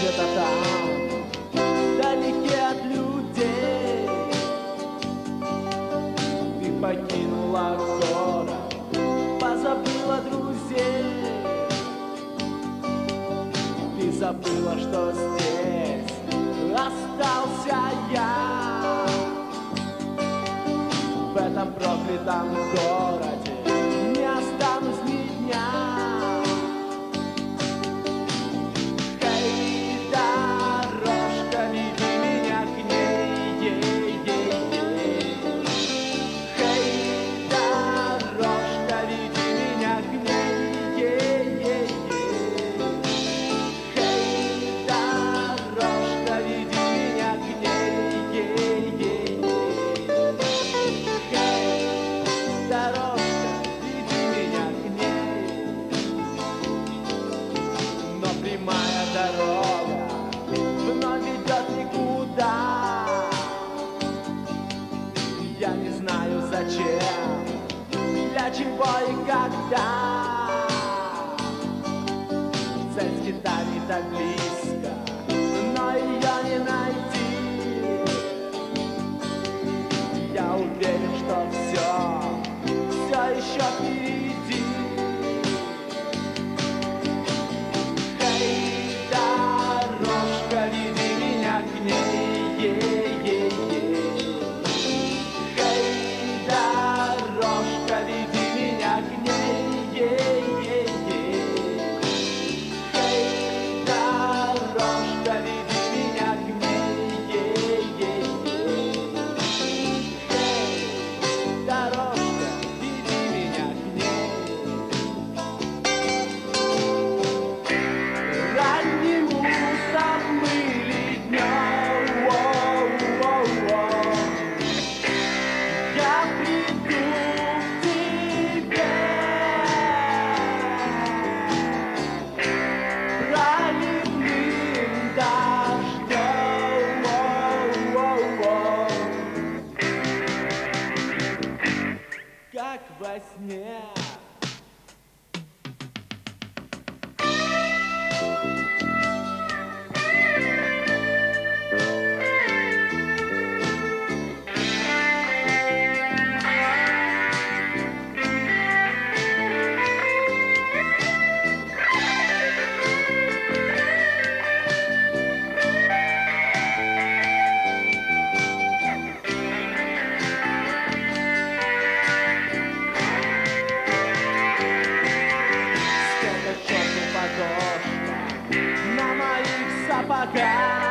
где-то там, вдалеке от людей. Ты покинула город, позабыла друзей. Ты забыла, что здесь остался я. В этом проклятом городе. чего и когда. Цель Титани так близко, но ее не найти. Я уверен, что все, все еще впереди. во сне. fuck that.